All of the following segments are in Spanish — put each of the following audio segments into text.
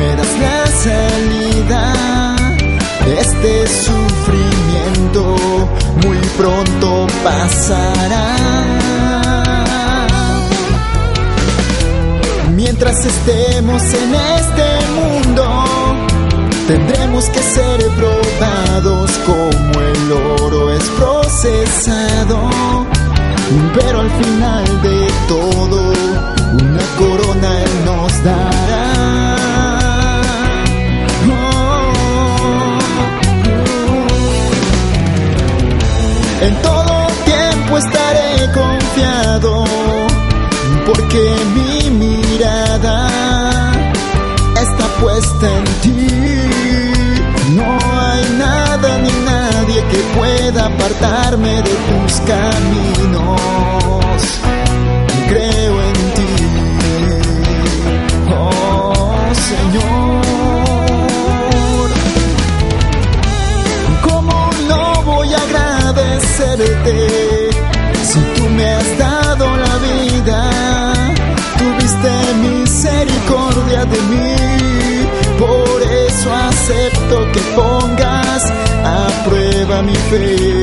me das la salida. Este sufrimiento muy pronto pasará. Mientras estemos en este mundo, tendremos que ser probados como el oro es procesado. Pero al final de todo, una corona nos dará. Porque mi mirada está puesta en ti. No hay nada ni nadie que pueda apartarme de tus caminos. Creo en ti, oh Señor. ¿Cómo no voy a agradecerte por eso acepto que pongas a prueba mi fe.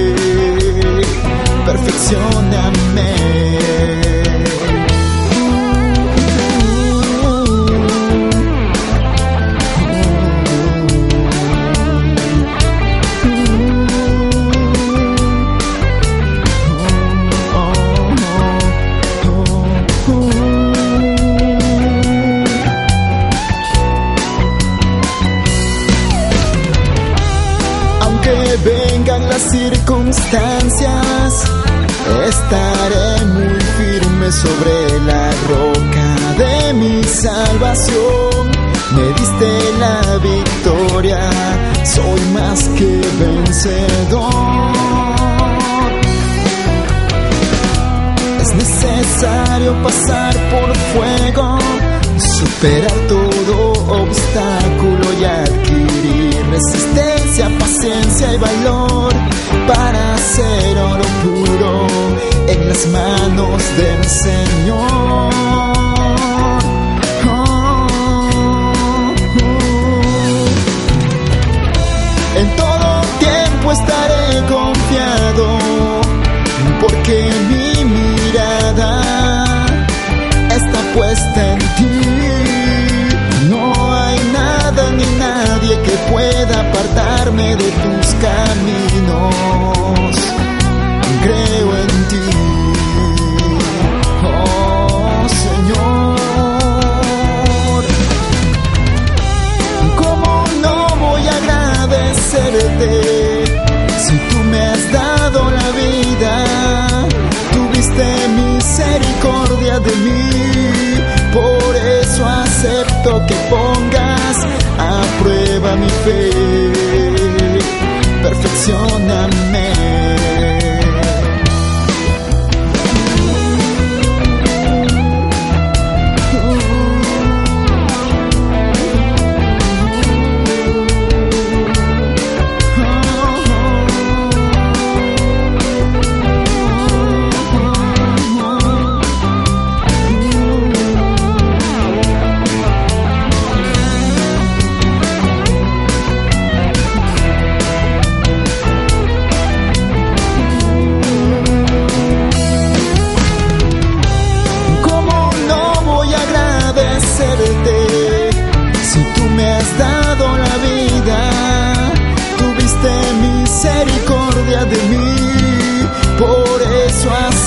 Circunstancias, estaré muy firme sobre la roca de mi salvación. Me diste la victoria, soy más que vencedor. Es necesario pasar por fuego, superar todo obstáculo y adquirir resistencia, paciencia y valor del Señor. Oh. En todo tiempo estaré confiado, porque mi si tú me has dado la vida? Tuviste misericordia de mí, por eso acepto que pongas a prueba mi fe. Perfeccioname.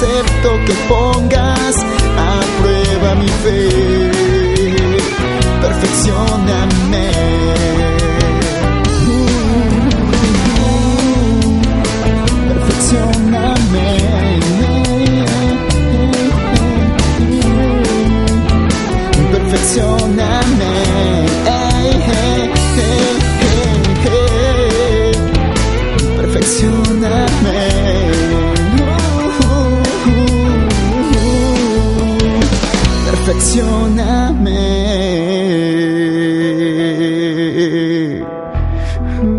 Acepto que pongas a prueba mi fe. Perfeccioname. Perfeccioname. Perfeccioname. Mm-hmm.